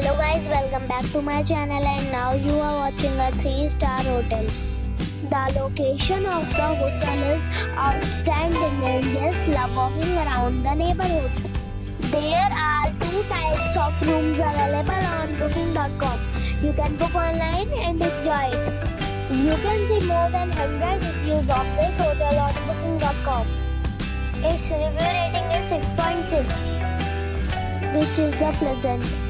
Hello guys, welcome back to my channel and now you are watching a 3 star hotel. The location of the hotel is outstanding and guests love walking around the neighborhood. There are two types of rooms available on booking.com. You can book online and enjoy it. You can see more than 100 reviews of this hotel on booking.com. Its review rating is 6.6 which is the pleasant.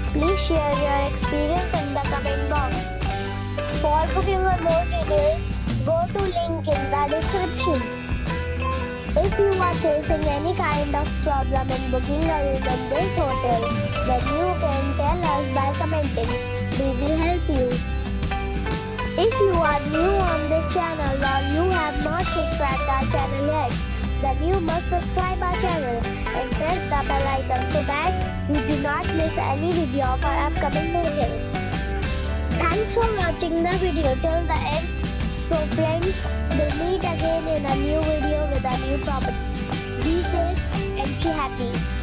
please share your experience in the comment box. For booking or more details, go to link in the description. If you are facing any kind of problem in booking a room hotel, then you can tell us by commenting. We will help you. If you are new on this channel or you have not subscribed our channel yet, then you must subscribe our channel and press the bell icon so that you do not miss any video of our upcoming video. Thanks for watching the video till the end. So friends, we'll meet again in a new video with a new property. Be safe and be happy.